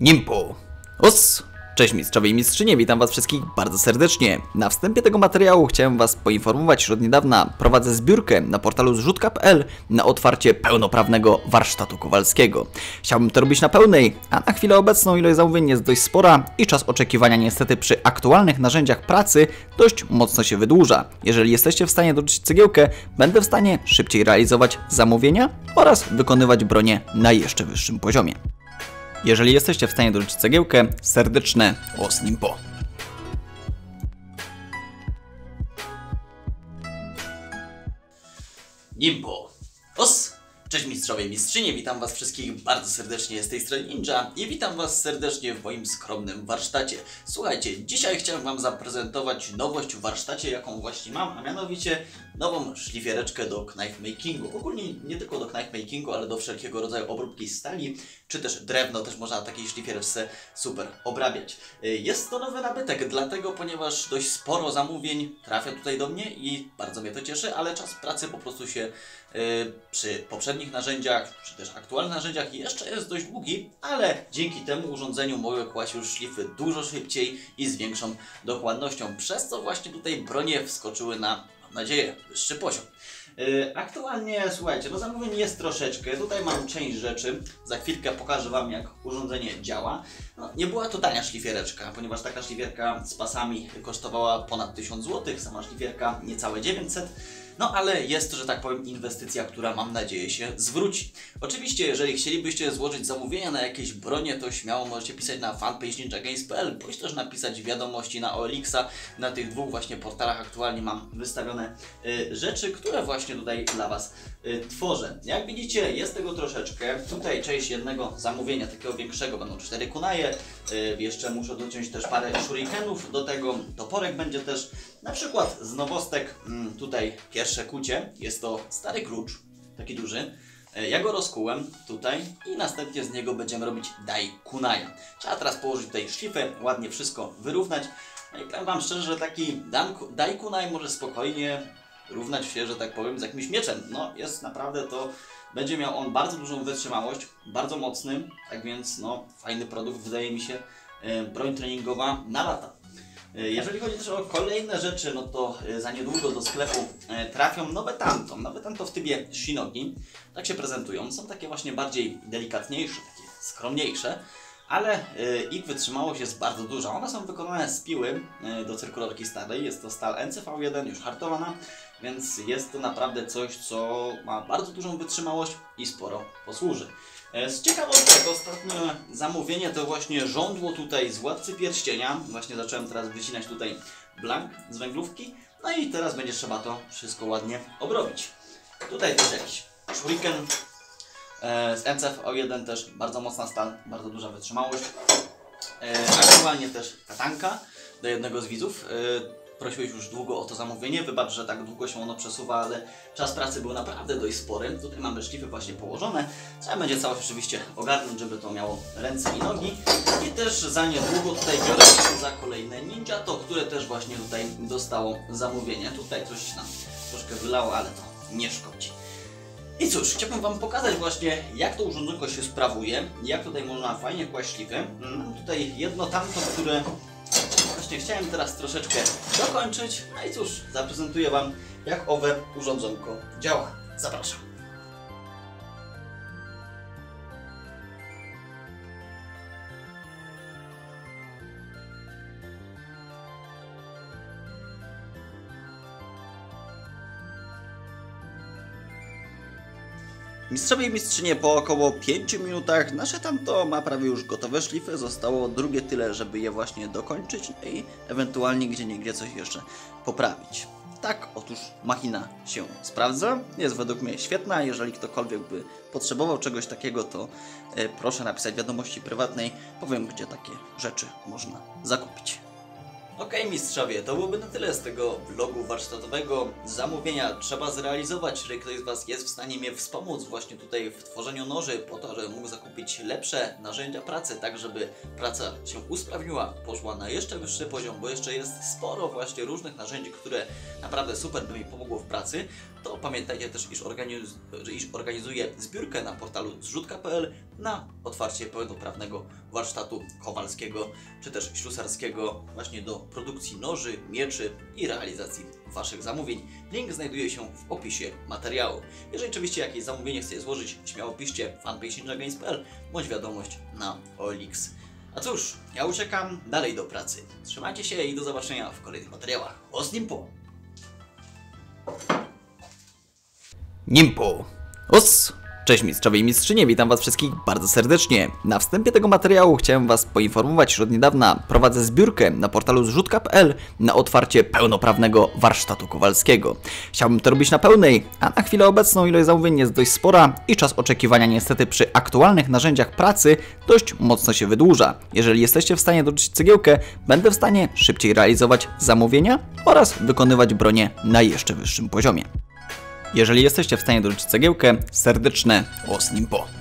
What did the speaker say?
Nimpu! Us! Cześć mistrzowie i mistrzynie, witam was wszystkich bardzo serdecznie. Na wstępie tego materiału chciałem was poinformować, że od niedawna prowadzę zbiórkę na portalu zrzutka.pl na otwarcie pełnoprawnego warsztatu kowalskiego. Chciałbym to robić na pełnej, a na chwilę obecną ilość zamówień jest dość spora i czas oczekiwania niestety przy aktualnych narzędziach pracy dość mocno się wydłuża. Jeżeli jesteście w stanie dorzucić cegiełkę, będę w stanie szybciej realizować zamówienia oraz wykonywać bronie na jeszcze wyższym poziomie. Jeżeli jesteście w stanie dorzucić cegiełkę, serdeczne os nimpo. Cześć mistrzowie i mistrzynie, witam was wszystkich bardzo serdecznie z tej strony Ninja i witam was serdecznie w moim skromnym warsztacie. Słuchajcie, dzisiaj chciałem wam zaprezentować nowość w warsztacie, jaką właśnie mam, a mianowicie nową szlifiereczkę do knife makingu. Ogólnie nie tylko do knife makingu, ale do wszelkiego rodzaju obróbki stali, czy też drewno, też można na takiej szlifiereczce super obrabiać. Y, Jest to nowy nabytek, dlatego ponieważ dość sporo zamówień trafia tutaj do mnie i bardzo mnie to cieszy, ale czas pracy po prostu się y, przy poprzednich narzędziach, czy też aktualnych narzędziach jeszcze jest dość długi, ale dzięki temu urządzeniu mogę kłaść już szlify dużo szybciej i z większą dokładnością, przez co właśnie tutaj bronie wskoczyły na, mam nadzieję, wyższy poziom. Y, Aktualnie, słuchajcie, no zamówień jest troszeczkę. Tutaj mam część rzeczy. Za chwilkę pokażę Wam, jak urządzenie działa. No, nie była to tania szlifiereczka, ponieważ taka szlifierka z pasami kosztowała ponad 1000 zł, sama szlifierka niecałe 900 no ale jest że tak powiem, inwestycja, która mam nadzieję się zwróci. Oczywiście, jeżeli chcielibyście złożyć zamówienia na jakieś bronie, to śmiało możecie pisać na fanpage ninjagames.pl, bądź też napisać wiadomości na OLX. Na tych dwóch właśnie portalach aktualnie mam wystawione y, rzeczy, które właśnie tutaj dla Was y, tworzę. Jak widzicie, jest tego troszeczkę. Tutaj część jednego zamówienia, takiego większego, będą cztery kunaje. Y, jeszcze muszę dociąć też parę shurikenów do tego. Toporek będzie też. Na przykład z nowostek mm, tutaj pierwsze kucie. Jest to stary klucz, taki duży. E, Ja go rozkułem tutaj i następnie z niego będziemy robić dai kunaja. Trzeba teraz położyć tutaj szlifę, ładnie wszystko wyrównać. No i powiem Wam szczerze, że taki dai kunai może spokojnie równać się, że tak powiem, z jakimś mieczem. No, jest naprawdę to, będzie miał on bardzo dużą wytrzymałość, bardzo mocny, tak więc no, fajny produkt, wydaje mi się, e, broń treningowa na lata. E, Jeżeli chodzi też o kolejne rzeczy, no to e, za niedługo do sklepu e, trafią nowe tanto. Nowe tanto w typie shinogi. Tak się prezentują. Są takie właśnie bardziej delikatniejsze, takie skromniejsze, ale e, ich wytrzymałość jest bardzo duża. One są wykonane z piły e, do cyrkularki starej. Jest to stal NCV1, już hartowana, więc jest to naprawdę coś, co ma bardzo dużą wytrzymałość i sporo posłuży. E, Z ciekawostek ostatnie zamówienie to właśnie żądło tutaj z Władcy Pierścienia. Właśnie zacząłem teraz wycinać tutaj blank z węglówki. No i teraz będzie trzeba to wszystko ładnie obrobić. Tutaj też jakiś shuriken z NCF-O1 też bardzo mocna stal, bardzo duża wytrzymałość. E, Aktualnie też katanka do jednego z widzów. E, Prosiłeś już długo o to zamówienie, wybacz, że tak długo się ono przesuwa, ale czas pracy był naprawdę dość spory. Tutaj mamy szlify właśnie położone. Trzeba będzie całość oczywiście ogarnąć, żeby to miało ręce i nogi. I też za niedługo tutaj biorę się za kolejne ninja, to które też właśnie tutaj dostało zamówienie. Tutaj coś nam troszkę wylało, ale to nie szkodzi. I cóż, chciałbym Wam pokazać właśnie, jak to urządzonko się sprawuje, jak tutaj można fajnie kłaść szlify. Mam tutaj jedno tamto, które właśnie chciałem teraz troszeczkę dokończyć. No i cóż, zaprezentuję Wam, jak owe urządzonko działa. Zapraszam. Mistrzowie i mistrzynie po około 5 minutach nasze tamto ma prawie już gotowe szlify, zostało drugie tyle, żeby je właśnie dokończyć no i ewentualnie gdzie niegdzie coś jeszcze poprawić. Tak, otóż machina się sprawdza, jest według mnie świetna, jeżeli ktokolwiek by potrzebował czegoś takiego, to e, proszę napisać wiadomości prywatnej, powiem gdzie takie rzeczy można zakupić. Okej mistrzowie, to byłoby na tyle z tego vlogu warsztatowego. Zamówienia trzeba zrealizować, jeżeli ktoś z Was jest w stanie mnie wspomóc właśnie tutaj w tworzeniu noży po to, żeby mógł zakupić lepsze narzędzia pracy, tak żeby praca się usprawniła, poszła na jeszcze wyższy poziom, bo jeszcze jest sporo właśnie różnych narzędzi, które naprawdę super by mi pomogło w pracy, to pamiętajcie też, iż, organiz iż organizuję zbiórkę na portalu zrzutka.pl na otwarcie pełnoprawnego warsztatu kowalskiego czy też ślusarskiego właśnie do produkcji noży, mieczy i realizacji Waszych zamówień. Link znajduje się w opisie materiału. Jeżeli oczywiście jakieś zamówienie chcecie złożyć, śmiało piszcie fanpage bądź wiadomość na OLX. A cóż, ja uciekam dalej do pracy. Trzymajcie się i do zobaczenia w kolejnych materiałach. Osnimpo! Nimpo! Os! Cześć mistrzowie i mistrzynie, witam was wszystkich bardzo serdecznie. Na wstępie tego materiału chciałem was poinformować, że od niedawna prowadzę zbiórkę na portalu zrzutka.pl na otwarcie pełnoprawnego warsztatu kowalskiego. Chciałbym to robić na pełnej, a na chwilę obecną ilość zamówień jest dość spora i czas oczekiwania niestety przy aktualnych narzędziach pracy dość mocno się wydłuża. Jeżeli jesteście w stanie dorzucić cegiełkę, będę w stanie szybciej realizować zamówienia oraz wykonywać bronie na jeszcze wyższym poziomie. Jeżeli jesteście w stanie dorzucić cegiełkę, serdeczne osnimpo.